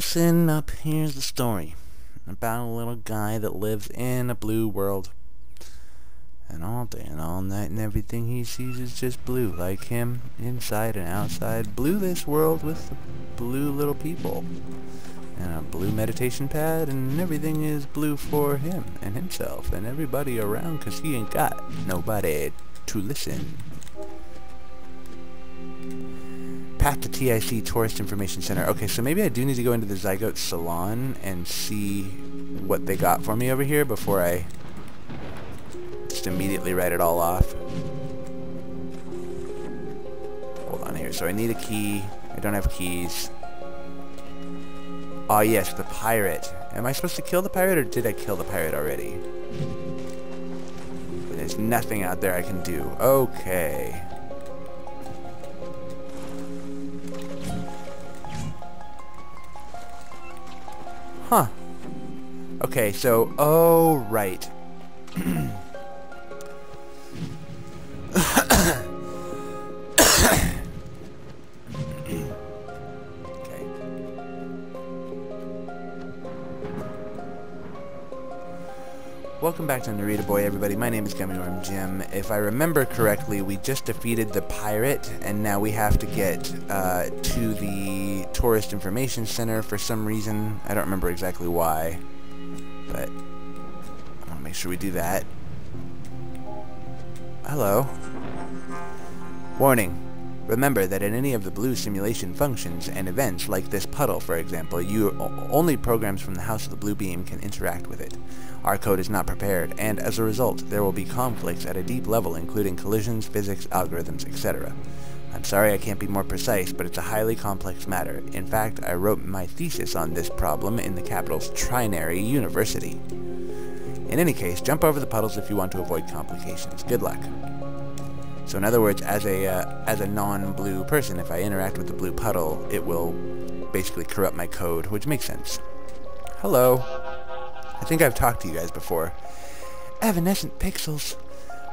listen up, here's the story. About a little guy that lives in a blue world. And all day and all night and everything he sees is just blue, like him, inside and outside. Blue this world with blue little people. And a blue meditation pad, and everything is blue for him and himself and everybody around, 'cause he ain't got nobody to listen. Path to TIC Tourist Information Center. Okay, so maybe I do need to go into the Zygote Salon and see what they got for me over here before I just immediately write it all off. Hold on here. So I need a key. I don't have keys. Ah, oh, yes, the pirate. Am I supposed to kill the pirate, or did I kill the pirate already? There's nothing out there I can do. Okay. Huh. Okay, so, oh, right. Welcome back to Narita Boy, everybody. My name is Gummy Worm Jim. If I remember correctly, we just defeated the pirate, and now we have to get uh, to the Tourist Information Center for some reason. I don't remember exactly why, but I want to make sure we do that. Hello. Warning. Remember that in any of the blue simulation functions and events, like this puddle for example, you only programs from the House of the Blue Beam can interact with it. Our code is not prepared, and as a result, there will be conflicts at a deep level including collisions, physics, algorithms, etc. I'm sorry I can't be more precise, but it's a highly complex matter. In fact, I wrote my thesis on this problem in the capital's Trinary University. In any case, jump over the puddles if you want to avoid complications. Good luck. So in other words, as a uh, as a non-blue person, if I interact with the blue puddle, it will basically corrupt my code, which makes sense. Hello. I think I've talked to you guys before. Evanescent pixels.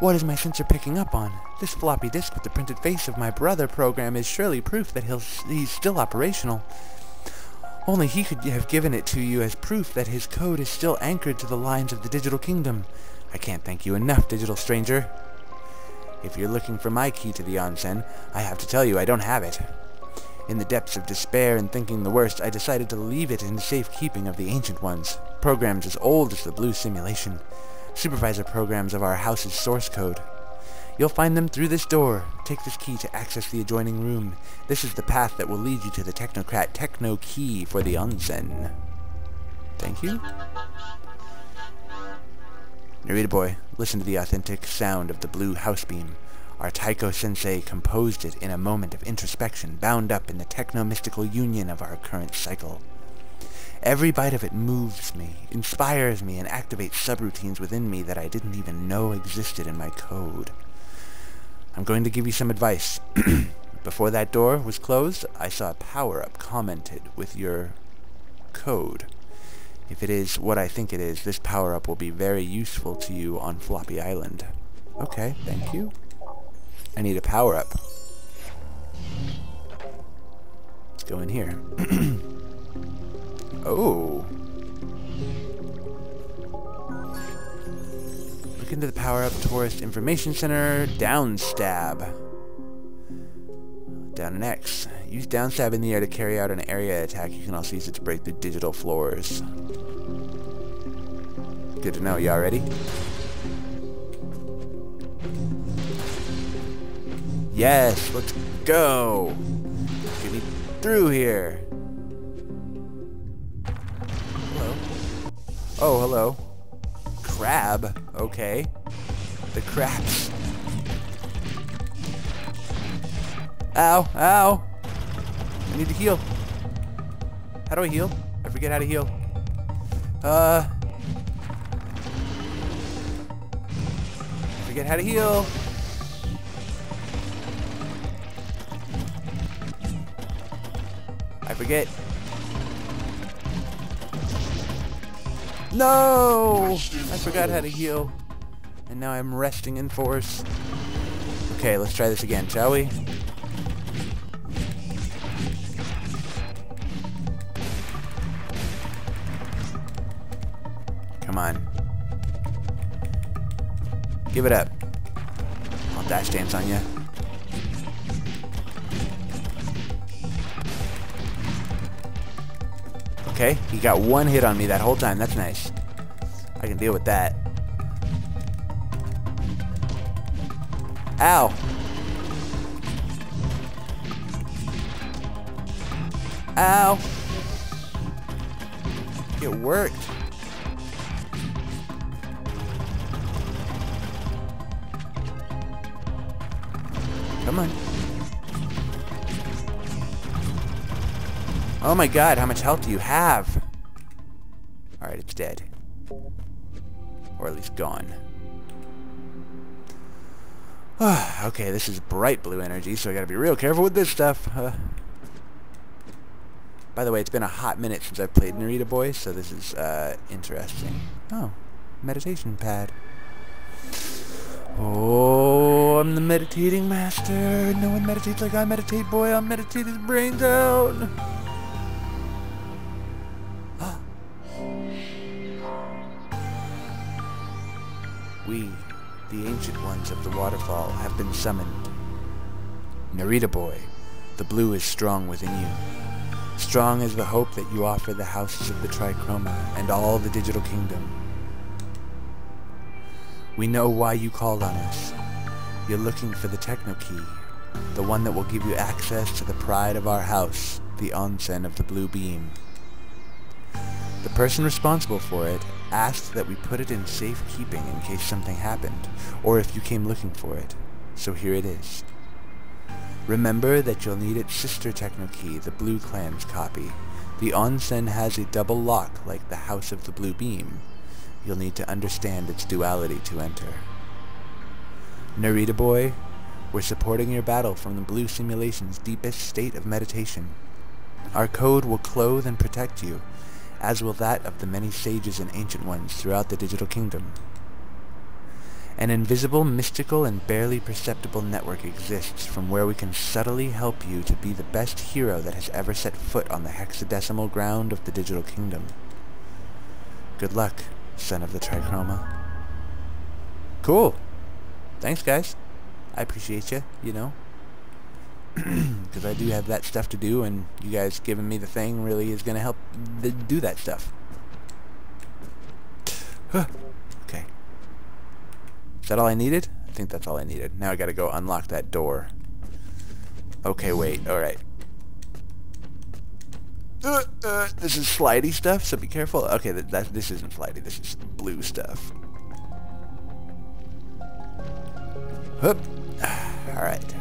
What is my sensor picking up on? This floppy disk with the printed face of my brother program is surely proof that he's still operational. Only he could have given it to you as proof that his code is still anchored to the lines of the digital kingdom. I can't thank you enough, digital stranger. If you're looking for my key to the onsen, I have to tell you I don't have it. In the depths of despair and thinking the worst, I decided to leave it in the safekeeping of the Ancient Ones, programs as old as the Blue Simulation, supervisor programs of our house's source code. You'll find them through this door. Take this key to access the adjoining room. This is the path that will lead you to the Technocrat Techno Key for the onsen. Thank you. Narita boy, listen to the authentic sound of the blue house beam. Our Taiko-sensei composed it in a moment of introspection, bound up in the techno-mystical union of our current cycle. Every bite of it moves me, inspires me, and activates subroutines within me that I didn't even know existed in my code. I'm going to give you some advice. Before that door was closed, I saw a power-up commented with your code. If it is what I think it is, this power-up will be very useful to you on Floppy Island. Okay, thank you. I need a power-up. Let's go in here. oh. Look into the power-up tourist information center. Down stab. Down an X. Use down stab in the air to carry out an area attack. You can also use it to break through digital floors. Good to know. Y'all ready? Yes, let's go. Get me through here. Hello. Oh, hello. Crab. Okay. The crabs. Ow, ow. Need to heal. How do I heal? I forget how to heal. Uh. Forget how to heal. I forget. No! I forgot how to heal. And now I'm resting in force. Okay, let's try this again, shall we? Give it up. I'll dash dance on you. Okay, he got one hit on me that whole time. That's nice. I can deal with that. Ow! Ow! It worked. Come on. Oh my god, how much health do you have? Alright, it's dead. Or at least gone. okay, this is bright blue energy, so I gotta be real careful with this stuff. Uh, by the way, it's been a hot minute since I've played Narita Boy, so this is uh, interesting. Oh, meditation pad. Oh, I'm the meditating master. No one meditates like I meditate, boy. I'll meditate his brains out. we, the ancient ones of the waterfall, have been summoned. Narita boy, the blue is strong within you. Strong as the hope that you offer the houses of the Trichroma and all the digital kingdom. We know why you called on us. You're looking for the Techno Key, the one that will give you access to the pride of our house, the onsen of the Blue Beam. The person responsible for it asked that we put it in safekeeping in case something happened, or if you came looking for it. So here it is. Remember that you'll need its sister Techno Key, the Blue Clan's copy. The onsen has a double lock like the House of the Blue Beam. You'll need to understand its duality to enter. Narita boy, we're supporting your battle from the Blue Simulation's deepest state of meditation. Our code will clothe and protect you, as will that of the many sages and ancient ones throughout the digital kingdom. An invisible, mystical, and barely perceptible network exists from where we can subtly help you to be the best hero that has ever set foot on the hexadecimal ground of the digital kingdom. Good luck, son of the Trichroma. Cool. Thanks, guys. I appreciate you, you know. Because I do have that stuff to do, and you guys giving me the thing really is going to help do that stuff. okay. Is that all I needed? I think that's all I needed. Now I gotta go unlock that door. Okay, wait. Alright. Uh, uh, this is slidey stuff, so be careful. Okay, that, this isn't slidey. This is blue stuff. Hup. Alright.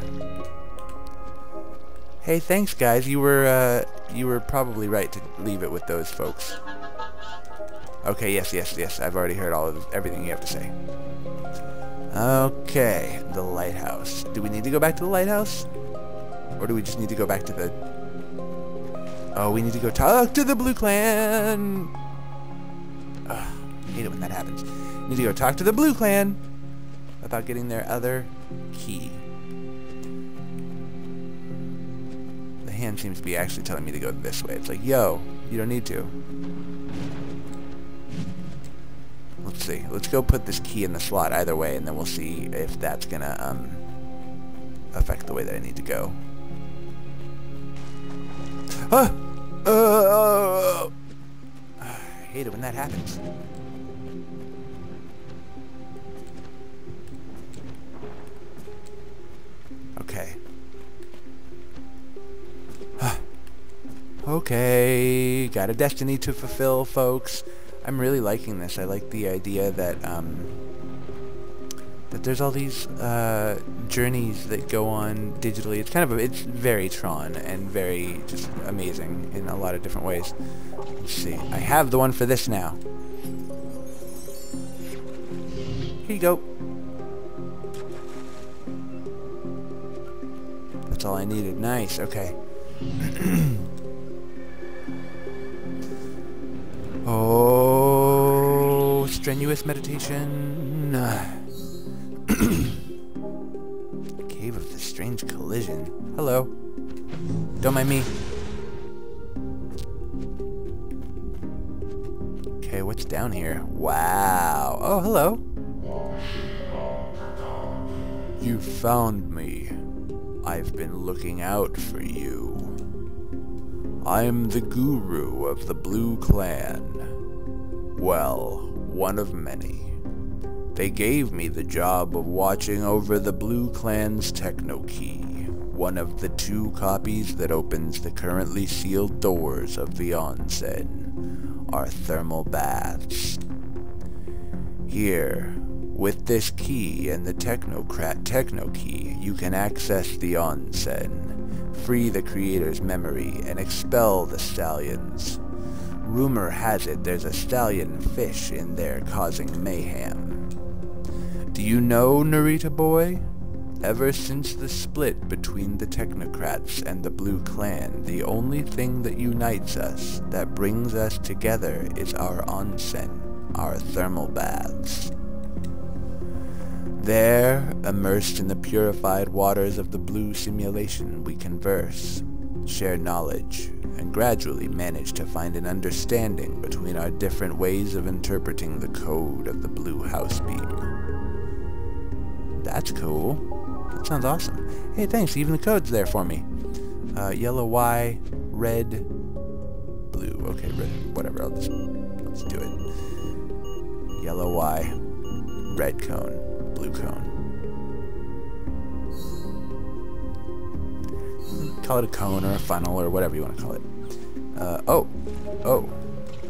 Hey, thanks guys. You were, uh, you were probably right to leave it with those folks. Okay, yes, yes, yes. I've already heard all of everything you have to say. Okay, the lighthouse. Do we need to go back to the lighthouse? Or do we just need to go back to the... Oh, we need to go talk to the Blue Clan! Ugh, hate it when that happens. Need to go talk to the Blue Clan about getting their other key. The hand seems to be actually telling me to go this way. It's like, yo, you don't need to. Let's see. Let's go put this key in the slot either way, and then we'll see if that's gonna um, affect the way that I need to go. Ah! Uh, I hate it when that happens. Okay. okay, got a destiny to fulfill, folks. I'm really liking this. I like the idea that um, that there's all these uh, journeys that go on digitally. It's kind of a, it's very Tron and very just amazing in a lot of different ways. Let's see. I have the one for this now. Here you go. That's all I needed. Nice. Okay. Oh, strenuous meditation. Collision. Hello. Don't mind me. Okay. What's down here? Wow. Oh, hello. You found me. I've been looking out for you. I'm the guru of the Blue Clan. Well, one of many. They gave me the job of watching over the Blue Clan's Techno Key, one of the two copies that opens the currently sealed doors of the onsen, our thermal baths. Here, with this key and the Technocrat Techno Key, you can access the onsen, free the creator's memory, and expel the stallions. Rumor has it there's a stallion fish in there causing mayhem. You know, Narita boy? Ever since the split between the Technocrats and the Blue Clan, the only thing that unites us, that brings us together, is our onsen, our thermal baths. There, immersed in the purified waters of the blue simulation, we converse, share knowledge, and gradually manage to find an understanding between our different ways of interpreting the code of the blue house beam. That's cool. That sounds awesome. Hey, thanks. Even the code's there for me. Uh, yellow Y, red, blue. Okay, red. Whatever. I'll just let's do it. Yellow Y, red cone, blue cone. Call it a cone or a funnel or whatever you want to call it. Uh, oh, oh.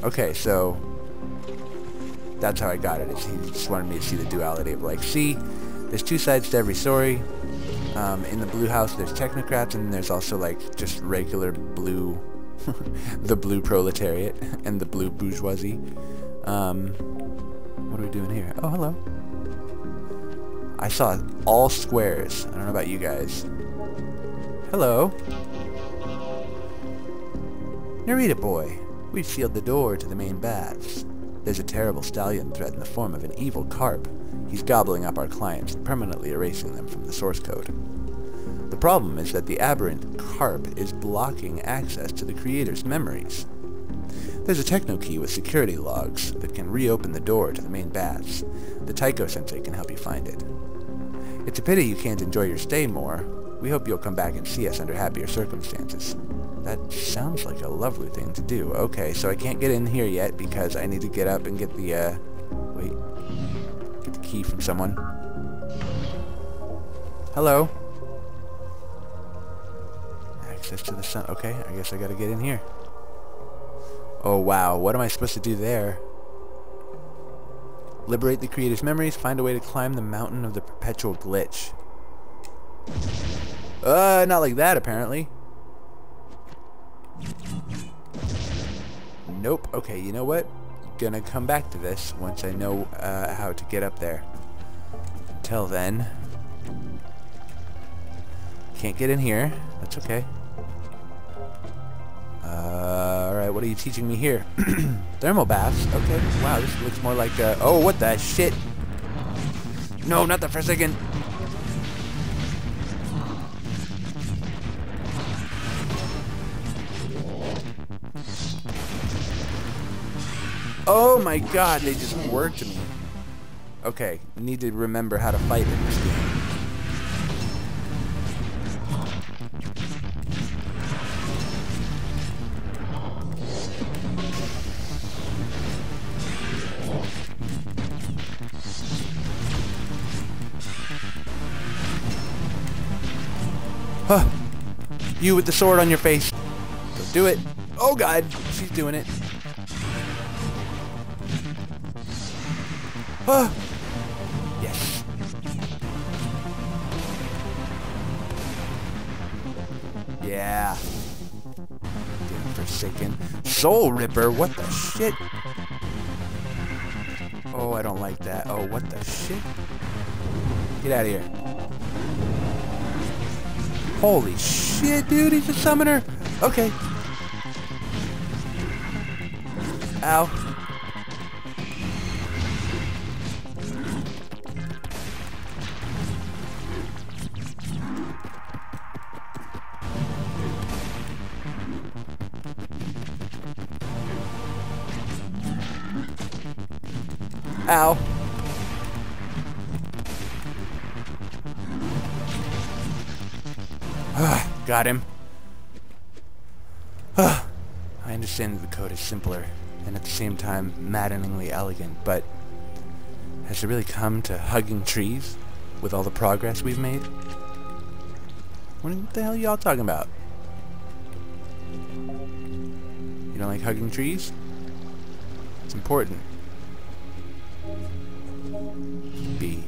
Okay, so that's how I got it. He just wanted me to see the duality of like, see, there's two sides to every story. Um, in the blue house, there's technocrats, and there's also like just regular blue, the blue proletariat and the blue bourgeoisie. Um, what are we doing here? Oh, hello. I saw all squares. I don't know about you guys. Hello. Narita boy, we've sealed the door to the main baths. There's a terrible stallion threat in the form of an evil carp. He's gobbling up our clients permanently erasing them from the source code. The problem is that the aberrant carp is blocking access to the creator's memories. There's a techno key with security logs that can reopen the door to the main baths. The Taiko sensei can help you find it. It's a pity you can't enjoy your stay more. We hope you'll come back and see us under happier circumstances. That sounds like a lovely thing to do. Okay, so I can't get in here yet because I need to get up and get the, uh... Wait key from someone. Hello? Access to the sun. Okay, I guess I gotta get in here. Oh wow, what am I supposed to do there? Liberate the creator's memories, find a way to climb the mountain of the perpetual glitch. Uh, not like that apparently. Nope. Okay, you know what? Gonna come back to this once I know uh, how to get up there. Until then, can't get in here. That's okay. Uh, Alright, what are you teaching me here? Thermal baths. Okay. Wow, this looks more like uh, Oh, what the shit? No, not the first second. Oh my god, they just worked me. Okay, need to remember how to fight in this game. Huh. You with the sword on your face. Don't do it. Oh god, she's doing it. Yes. Yeah. Damn Forsaken. Soul Ripper, what the shit? Oh, I don't like that. Oh, what the shit? Get out of here. Holy shit, dude, he's a summoner. Okay. Got him. I understand that the code is simpler, and at the same time maddeningly elegant, but has it really come to hugging trees with all the progress we've made? What the hell are y'all talking about? You don't like hugging trees? It's important. B.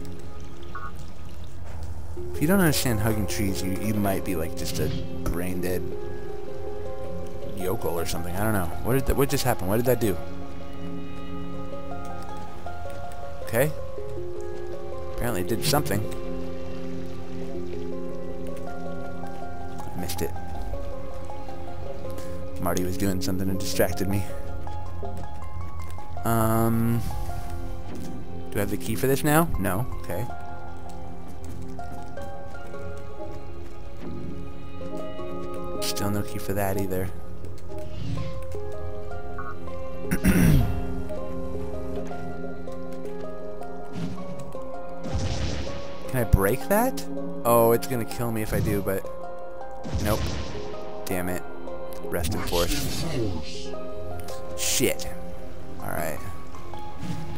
If you don't understand hugging trees, you, you might be like just a brain dead yokel or something. I don't know. What did that, what just happened? What did that do? Okay. Apparently did something. I missed it. Marty was doing something and distracted me. Um... Do I have the key for this now? No. Okay. No key for that either. Can I break that? Oh, it's gonna kill me if I do, but... Nope. Damn it. Rest in force. Shit. Alright.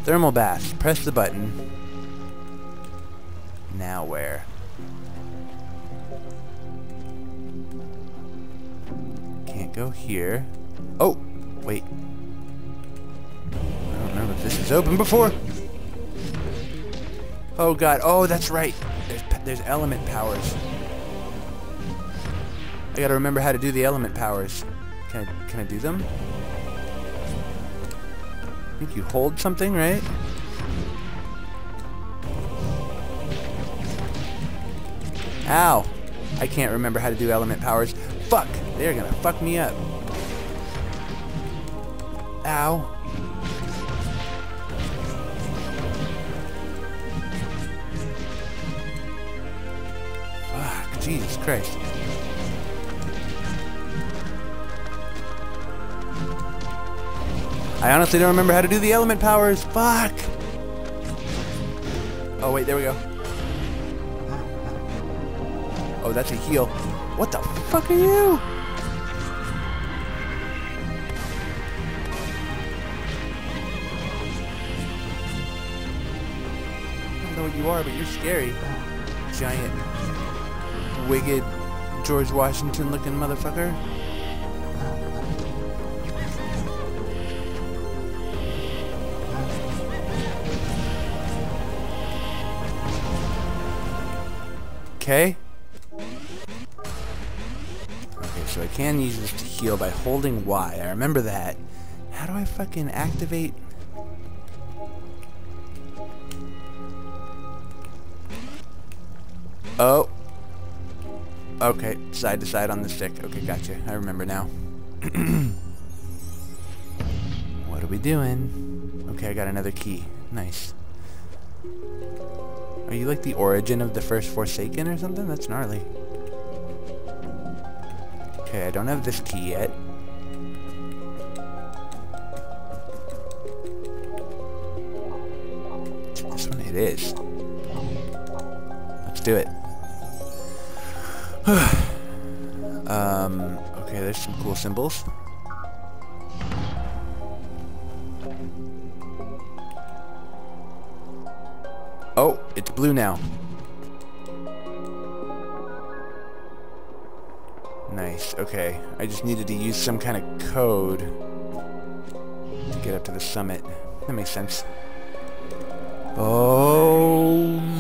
Thermal bath. Press the button. Now where? Go here. Oh! Wait. I don't remember if this was open before. Oh god. Oh, that's right. There's, there's element powers. I gotta remember how to do the element powers. Can I, can I do them? I think you hold something, right? Ow! I can't remember how to do element powers. Fuck! They're gonna fuck me up. Ow. Fuck, Jesus Christ. I honestly don't remember how to do the element powers. Fuck! Oh, wait, there we go. Oh, that's a heal. What the fuck are you? You're scary. Giant, wicked, George Washington looking motherfucker. Okay. Okay, so I can use this to heal by holding Y. I remember that. How do I fucking activate... Oh. Okay, side to side on the stick. Okay, gotcha. I remember now. what are we doing? Okay, I got another key. Nice. Are you like the origin of the first Forsaken or something? That's gnarly. Okay, I don't have this key yet. This one it is. Let's do it. um, okay, there's some cool symbols. Oh, it's blue now. Nice, okay. I just needed to use some kind of code to get up to the summit. That makes sense. Oh.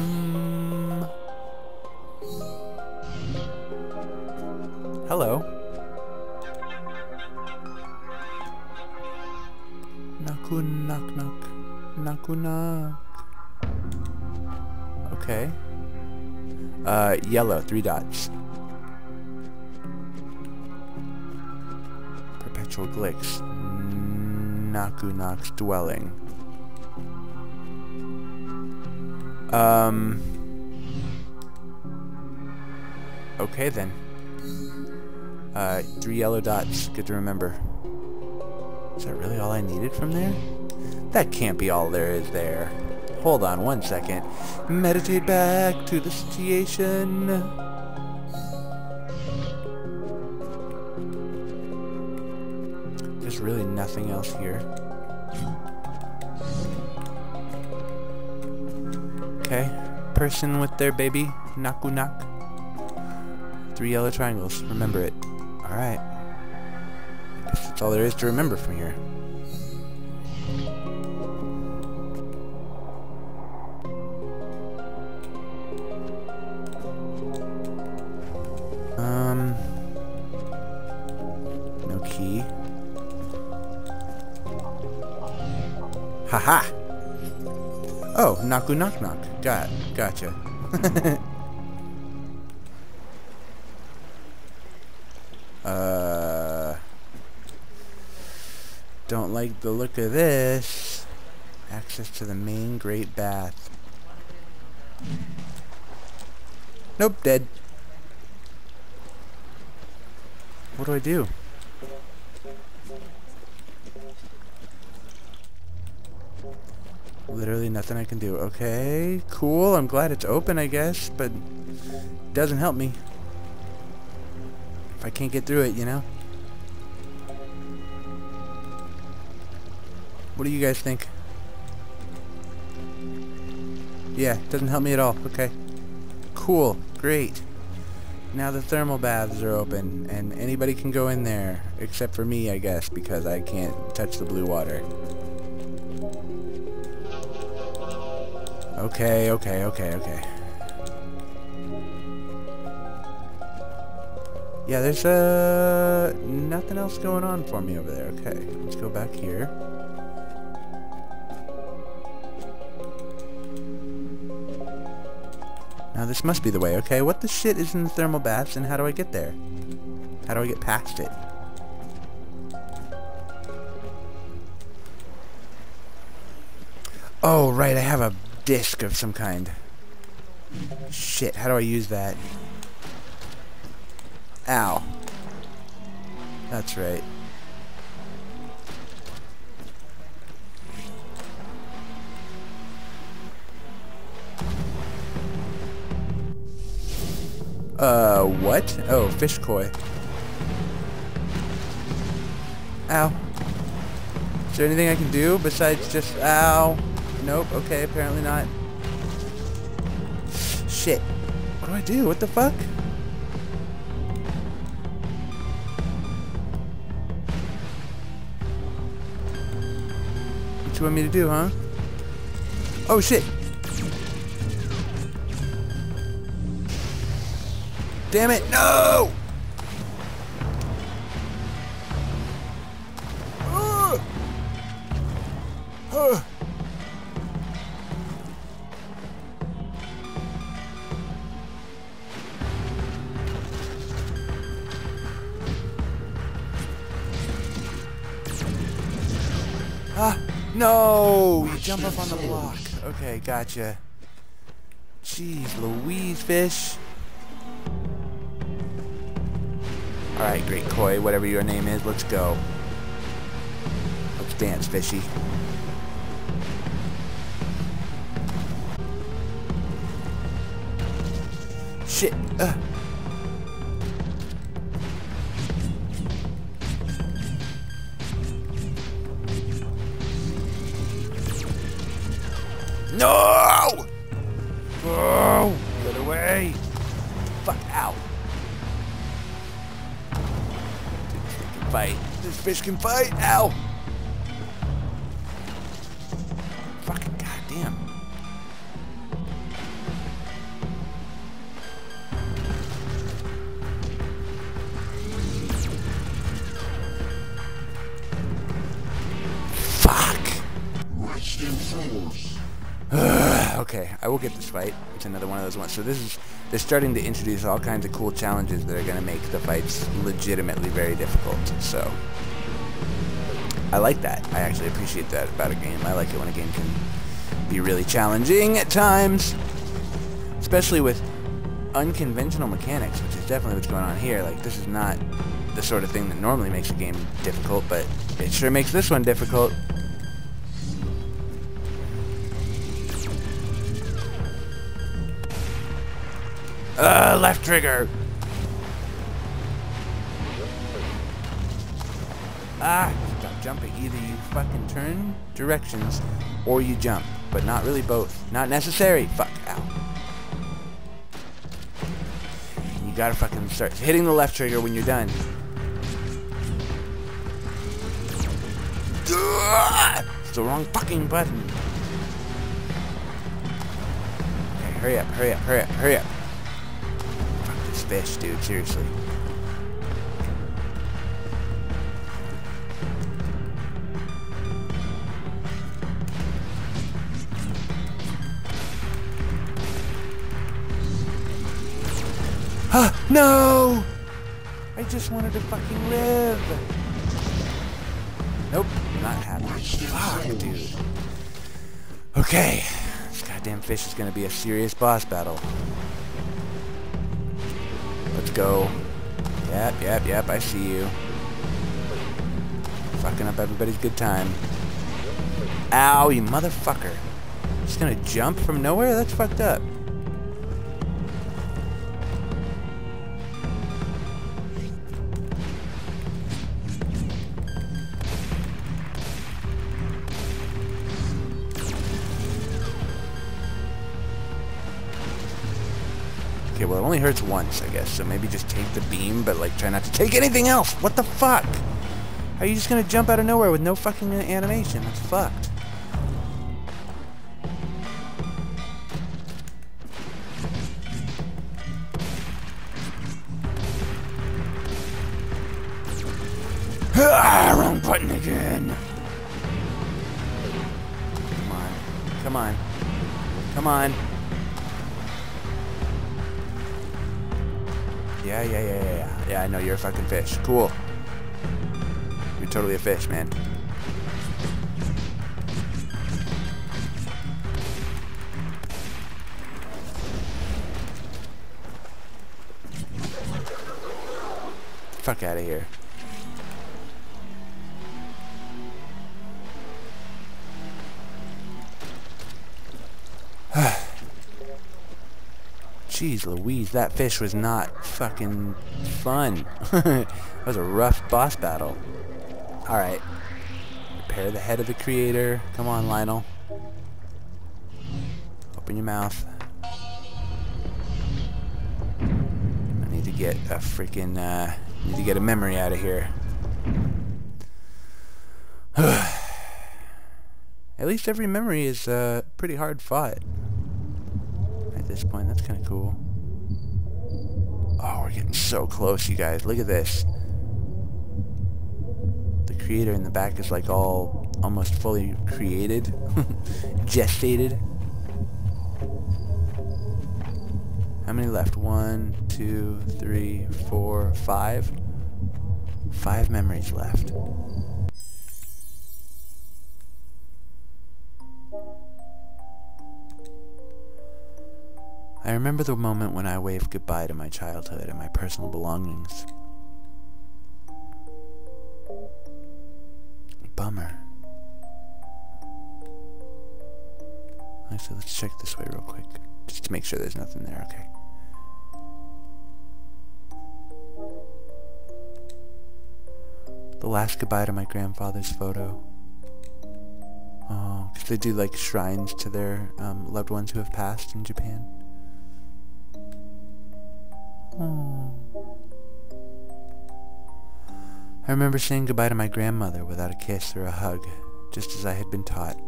Naku knock knock. Knock. Okay. Uh, yellow, three dots. Perpetual Glitch. Nakunak's dwelling. Um. Okay then. Uh, three yellow dots. Good to remember. Is that really all I needed from there? That can't be all there is there. Hold on one second. Meditate back to the situation. There's really nothing else here. Okay. Person with their baby. Naku nak. Three yellow triangles. Remember it. Alright. That's all there is to remember from here. Um... No key. Haha! -ha. Oh, Naku Knock Knock. Got, gotcha. don't like the look of this. Access to the main Great Bath. Nope, dead. What do I do? Literally nothing I can do. Okay, cool. I'm glad it's open, I guess, but it doesn't help me. If I can't get through it, you know? What do you guys think? Yeah, doesn't help me at all. Okay. Cool. Great. Now the thermal baths are open, and anybody can go in there, except for me, I guess, because I can't touch the blue water. Okay, okay, okay, okay. Yeah, there's uh nothing else going on for me over there. Okay, let's go back here. Now this must be the way. Okay, what the shit is in the thermal baths and how do I get there? How do I get past it? Oh, right, I have a disc of some kind. Shit, how do I use that? Ow. That's right. Uh, what? Oh, fish koi. Ow. Is there anything I can do besides just... Ow. Nope, okay, apparently not. Shit. What do I do? What the fuck? What you want me to do, huh? Oh shit! Damn it, no! Ah, no! You jump up on the block. Okay, gotcha. Jeez Louise, fish. Alright, Great Koi, whatever your name is, let's go. Let's dance, fishy. Shit. Uh. No! Fight. This fish can fight. Ow! Fucking goddamn. Fuck! okay, I will get this fight. It's another one of those ones. So this is, they're starting to introduce all kinds of cool challenges that are going to make the fights legitimately very difficult. So, I like that. I actually appreciate that about a game. I like it when a game can be really challenging at times. Especially with unconventional mechanics, which is definitely what's going on here. Like, this is not the sort of thing that normally makes a game difficult, but it sure makes this one difficult. Uh, left trigger. Ah, stop jumping. Either you fucking turn directions or you jump. But not really both. Not necessary. Fuck. Ow. You gotta fucking start hitting the left trigger when you're done. It's the wrong fucking button. Okay, hurry up, hurry up, hurry up, hurry up. Fish, dude, seriously. Huh, no! I just wanted to fucking live. Nope, not happening. Fuck, dude. Okay, this goddamn fish is gonna be a serious boss battle. Go. Yep, yep, yep, I see you. Fucking up everybody's good time. Ow, you motherfucker. Just gonna jump from nowhere? That's fucked up. Well it only hurts once, I guess, so maybe just take the beam, but like try not to take anything else! What the fuck? Are you just gonna jump out of nowhere with no fucking animation? That's fucked. Jeez Louise, that fish was not fucking fun. that was a rough boss battle. Alright. Prepare the head of the creator. Come on, Lionel. Open your mouth. I need to get a freaking, uh, need to get a memory out of here. At least every memory is, uh, pretty hard fought At this point. That's kind of cool. Oh, we're getting so close, you guys. Look at this. The creator in the back is like all almost fully created. Gestated. How many left? One, two, three, four, five. Five memories left. I remember the moment when I waved goodbye to my childhood and my personal belongings. Bummer. Actually, let's check this way real quick. Just to make sure there's nothing there, okay. The last goodbye to my grandfather's photo. Oh, because they do like shrines to their um, loved ones who have passed in Japan. Hmm. I remember saying goodbye to my grandmother without a kiss or a hug, just as I had been taught.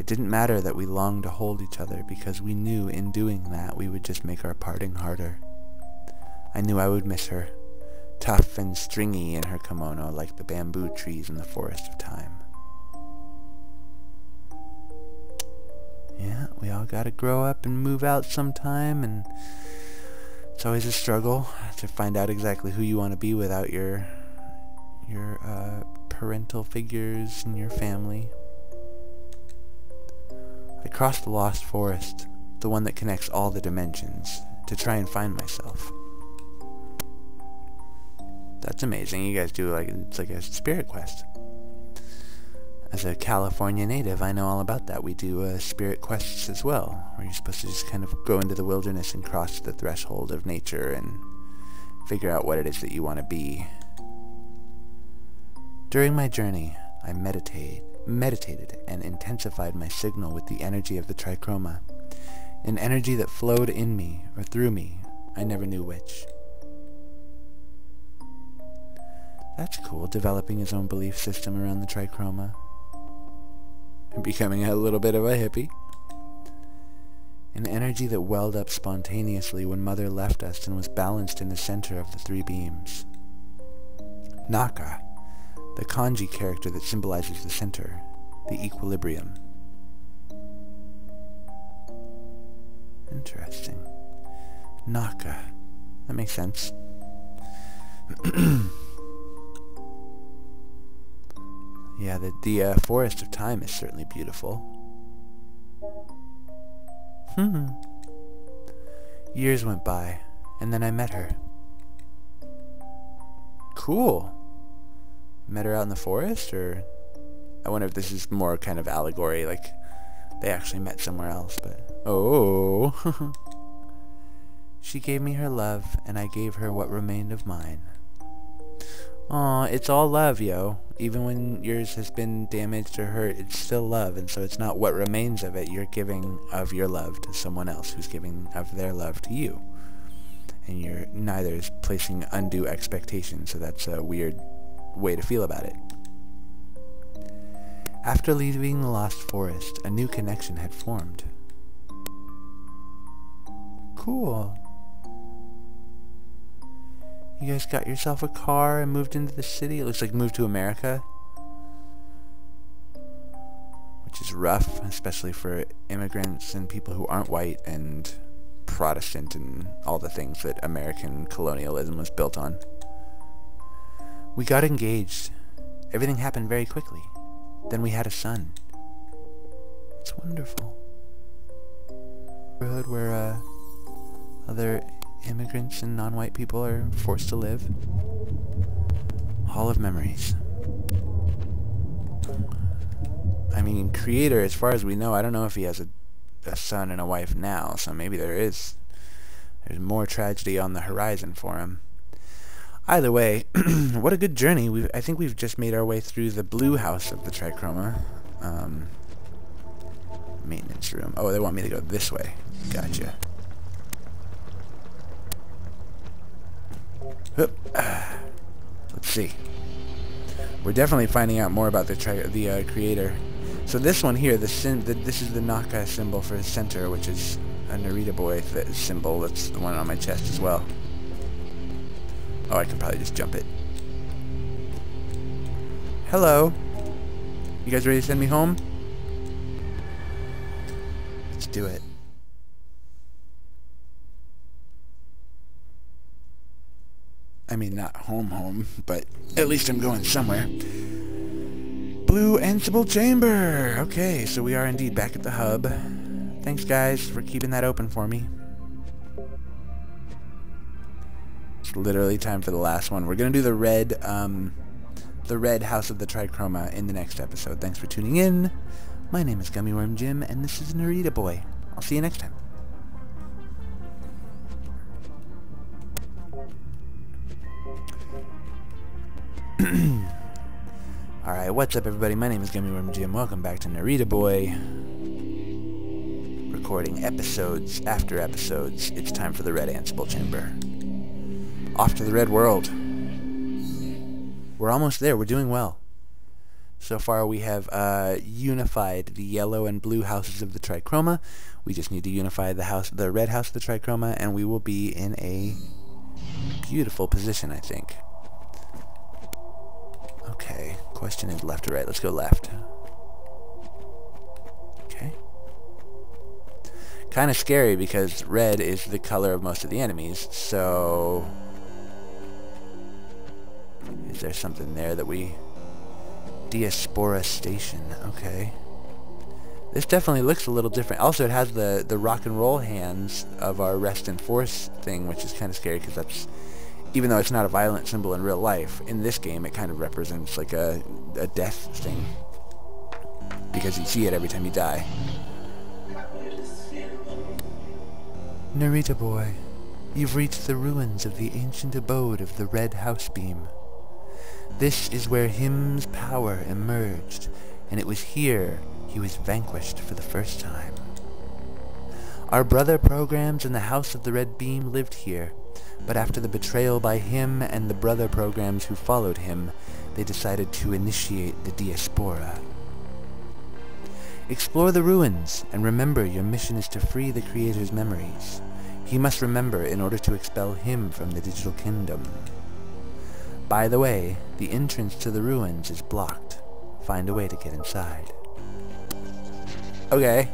It didn't matter that we longed to hold each other because we knew in doing that we would just make our parting harder. I knew I would miss her, tough and stringy in her kimono like the bamboo trees in the forest of time. Yeah, we all gotta grow up and move out sometime and it's always a struggle to find out exactly who you want to be without your your uh, parental figures and your family. I crossed the lost forest, the one that connects all the dimensions, to try and find myself. That's amazing. You guys do like it's like a spirit quest. As a California native, I know all about that. We do uh, spirit quests as well, where you're supposed to just kind of go into the wilderness and cross the threshold of nature and figure out what it is that you want to be. During my journey, I meditate, meditated and intensified my signal with the energy of the trichroma, an energy that flowed in me or through me, I never knew which. That's cool, developing his own belief system around the trichroma. Becoming a little bit of a hippie. An energy that welled up spontaneously when Mother left us and was balanced in the center of the three beams. Naka, the kanji character that symbolizes the center, the equilibrium. Interesting. Naka. That makes sense. yeah, the, the uh, Forest of Time is certainly beautiful. Hmm. Years went by, and then I met her. Cool. Met her out in the forest, or... I wonder if this is more kind of allegory, like they actually met somewhere else, but... Oh! she gave me her love, and I gave her what remained of mine. Aw, it's all love, yo. Even when yours has been damaged or hurt, it's still love, and so it's not what remains of it. You're giving of your love to someone else who's giving of their love to you. And you're neither is placing undue expectations, so that's a weird way to feel about it. After leaving the Lost Forest, a new connection had formed. Cool. You guys got yourself a car and moved into the city? It looks like moved to America. Which is rough, especially for immigrants and people who aren't white and Protestant and all the things that American colonialism was built on. We got engaged. Everything happened very quickly. Then we had a son. It's wonderful. Neighborhood where uh, other immigrants and non-white people are forced to live. Hall of Memories. I mean, Creator, as far as we know, I don't know if he has a, a son and a wife now, so maybe there is. There's more tragedy on the horizon for him. Either way, what a good journey. we I think we've just made our way through the blue house of the Trichroma. Um, maintenance room. Oh, they want me to go this way. Gotcha. Let's see. We're definitely finding out more about the the uh, creator. So this one here, the, the, this is the Naka symbol for his center, which is a Narita boy symbol. That's the one on my chest as well. Oh, I can probably just jump it. Hello. You guys ready to send me home? Let's do it. I mean, not home home, but at least I'm going somewhere. Blue Ansible Chamber! Okay, so we are indeed back at the hub. Thanks, guys, for keeping that open for me. It's literally time for the last one. We're going to do the red, um, the red House of the Trichroma in the next episode. Thanks for tuning in. My name is Gummy Worm Jim, and this is Narita Boy. I'll see you next time. Alright, what's up everybody? My name is Gummy Jim. Welcome back to Narita Boy. Recording episodes after episodes. It's time for the Red Ansible Chamber. Off to the Red World. We're almost there. We're doing well. So far we have uh, unified the yellow and blue houses of the Trichroma. We just need to unify the house, the red house of the Trichroma, and we will be in a beautiful position, I think. Okay, question is left or right. Let's go left. Okay. Kind of scary because red is the color of most of the enemies, so... Is there something there that we... Diaspora Station, okay. This definitely looks a little different. Also, it has the, the rock and roll hands of our rest and force thing, which is kind of scary because that's even though it's not a violent symbol in real life, in this game it kind of represents like a, a death thing. because you see it every time you die. Narita boy, you've reached the ruins of the ancient abode of the Red House Beam. This is where Him's power emerged, and it was here he was vanquished for the first time. Our brother programs in the House of the Red Beam lived here, but after the betrayal by him and the brother programs who followed him, they decided to initiate the Diaspora. Explore the ruins, and remember your mission is to free the Creator's memories. He must remember in order to expel him from the digital kingdom. By the way, the entrance to the ruins is blocked. Find a way to get inside. Okay.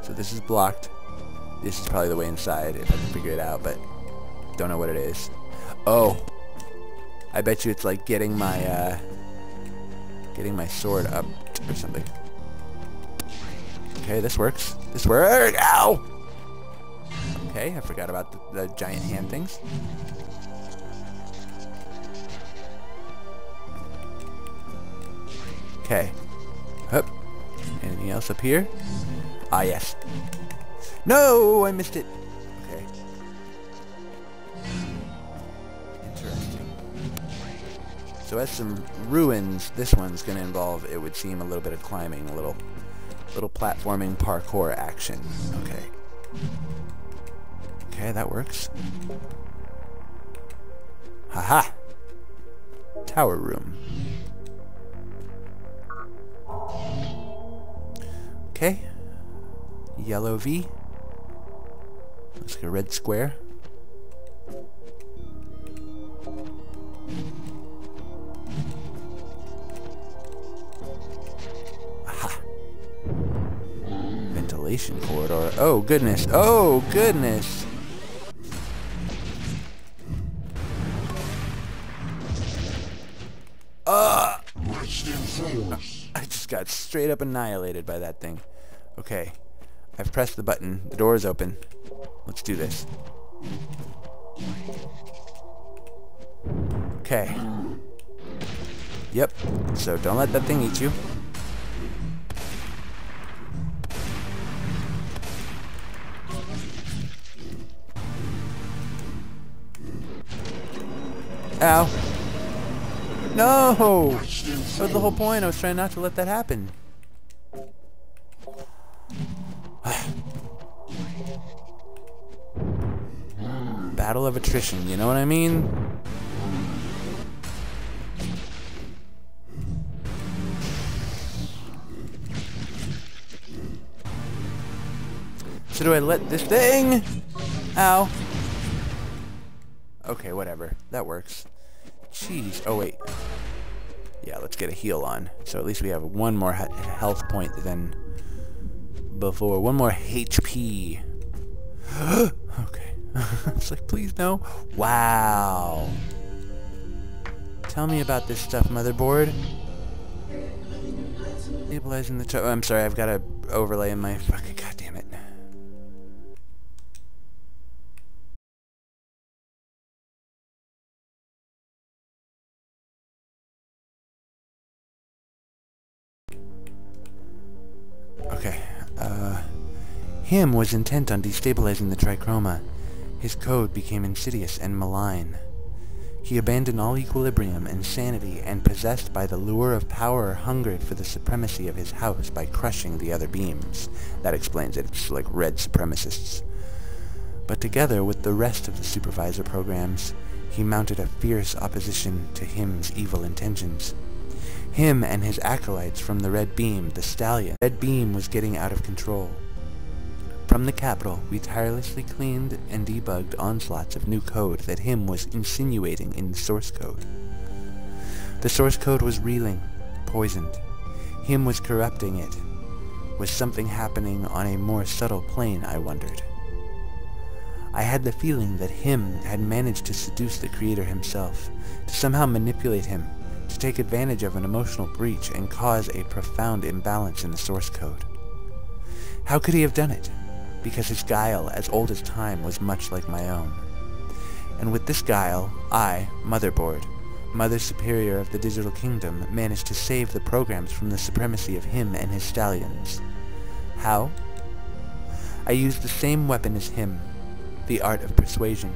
So this is blocked. This is probably the way inside, if I can figure it out, but don't know what it is. Oh. I bet you it's like getting my, uh, getting my sword up or something. Okay, this works. This works. Ow! Okay, I forgot about the, the giant hand things. Okay. Hup. Anything else up here? Ah, yes. No! I missed it. So as some ruins, this one's going to involve, it would seem, a little bit of climbing, a little little platforming parkour action. Okay. Okay, that works. Haha! Tower room. Okay. Yellow V. Looks like a red square. Oh, goodness. Oh, goodness. Uh, I just got straight up annihilated by that thing. Okay. I've pressed the button. The door is open. Let's do this. Okay. Yep. So don't let that thing eat you. Ow. No! That was the whole point. I was trying not to let that happen. Battle of attrition, you know what I mean? So do I let this thing? Ow. Okay, whatever. That works. Jeez. Oh, wait. Yeah, let's get a heal on. So at least we have one more health point than before. One more HP. okay. it's like, please no. Wow. Tell me about this stuff, motherboard. Stabilizing the... Oh, I'm sorry, I've got a overlay in my fucking... God Him was intent on destabilizing the Trichroma. His code became insidious and malign. He abandoned all equilibrium and sanity, and possessed by the lure of power, hungered for the supremacy of his house by crushing the other beams. That explains it. It's like red supremacists. But together with the rest of the supervisor programs, he mounted a fierce opposition to Him's evil intentions. Him and his acolytes from the Red Beam, the Stallion. Red Beam was getting out of control. From the Capitol, we tirelessly cleaned and debugged onslaughts of new code that Him was insinuating in the source code. The source code was reeling, poisoned. Him was corrupting it. Was something happening on a more subtle plane, I wondered. I had the feeling that Him had managed to seduce the Creator himself, to somehow manipulate him, to take advantage of an emotional breach and cause a profound imbalance in the source code. How could he have done it? Because his guile, as old as time, was much like my own. And with this guile, I, Motherboard, Mother Superior of the Digital Kingdom, managed to save the programs from the supremacy of him and his stallions. How? I used the same weapon as him, the art of persuasion.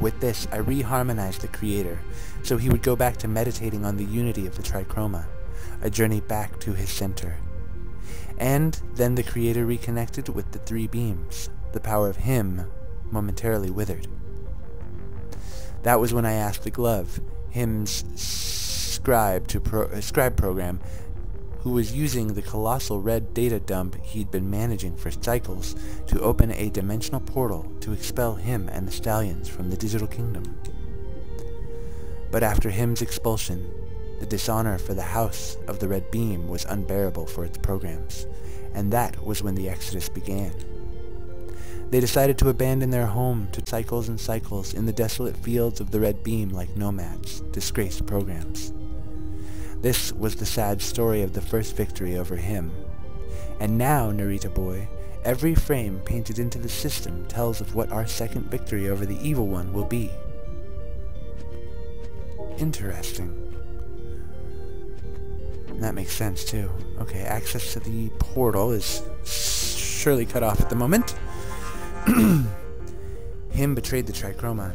With this, I reharmonized the Creator, so he would go back to meditating on the unity of the Trichroma, a journey back to his center. And then the Creator reconnected with the three beams. The power of him momentarily withered. That was when I asked the glove, him's scribe to pro uh, scribe program, who was using the colossal red data dump he'd been managing for cycles to open a dimensional portal to expel him and the stallions from the digital kingdom. But after him's expulsion, the dishonor for the House of the Red Beam was unbearable for its programs, and that was when the exodus began. They decided to abandon their home to cycles and cycles in the desolate fields of the Red Beam like nomads, disgraced programs. This was the sad story of the first victory over him. And now, Narita boy, every frame painted into the system tells of what our second victory over the evil one will be. Interesting. That makes sense, too. Okay, access to the portal is surely cut off at the moment. Him betrayed the trichroma.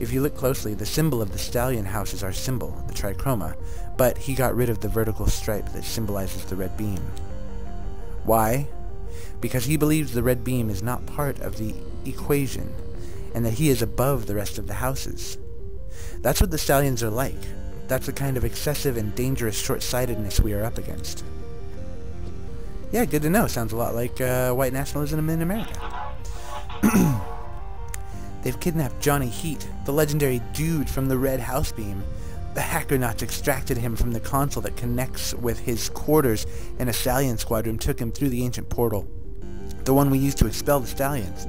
If you look closely, the symbol of the stallion house is our symbol, the trichroma, but he got rid of the vertical stripe that symbolizes the red beam. Why? Because he believes the red beam is not part of the equation, and that he is above the rest of the houses. That's what the stallions are like. That's the kind of excessive and dangerous short-sightedness we are up against. Yeah, good to know. Sounds a lot like uh, white nationalism in America. They've kidnapped Johnny Heat, the legendary dude from the Red House Beam. The Hackernauts extracted him from the console that connects with his quarters, and a Stallion Squadron took him through the ancient portal. The one we used to expel the Stallions.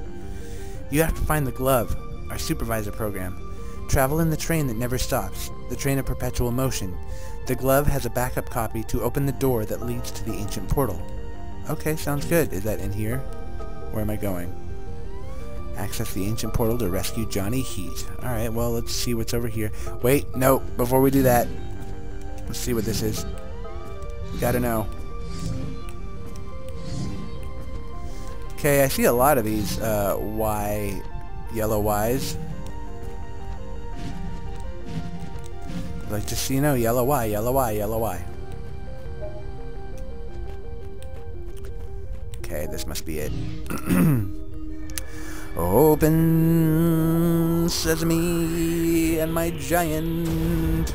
You have to find the glove, our supervisor program. Travel in the train that never stops, the train of perpetual motion. The glove has a backup copy to open the door that leads to the ancient portal. Okay, sounds good. Is that in here? Where am I going? Access the ancient portal to rescue Johnny Heat. Alright, well, let's see what's over here. Wait, no, before we do that, let's see what this is. We gotta know. Okay, I see a lot of these, uh, Y, yellow Ys. Like, just you know, yellow Y, yellow Y, yellow Y. Okay, this must be it. Open sesame and my giant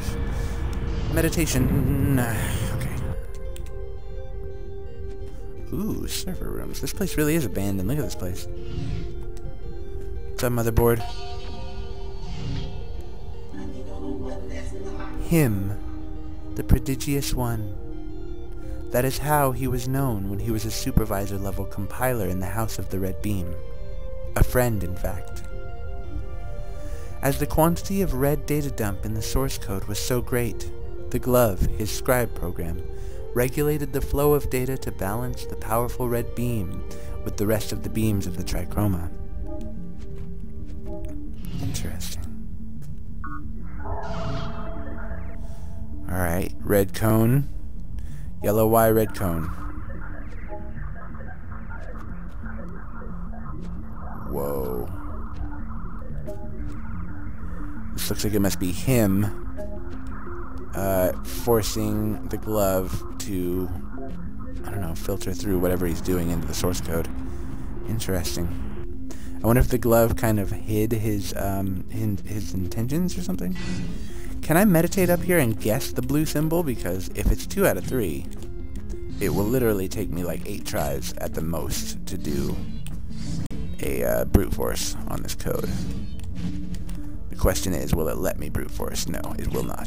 meditation. Okay. Ooh, server rooms. This place really is abandoned. Look at this place. What's up, motherboard? Him, the prodigious one. That is how he was known when he was a supervisor level compiler in the House of the Red Beam. A friend, in fact. As the quantity of red data dump in the source code was so great, the glove, his scribe program, regulated the flow of data to balance the powerful red beam with the rest of the beams of the trichroma. Interesting. Alright, red cone. Yellow Y, red cone. Whoa. This looks like it must be him uh, forcing the glove to, I don't know, filter through whatever he's doing into the source code. Interesting. I wonder if the glove kind of hid his, um, his, his intentions or something? Can I meditate up here and guess the blue symbol? Because if it's 2 out of 3, it will literally take me like 8 tries at the most to do a uh, brute force on this code. The question is, will it let me brute force? No, it will not.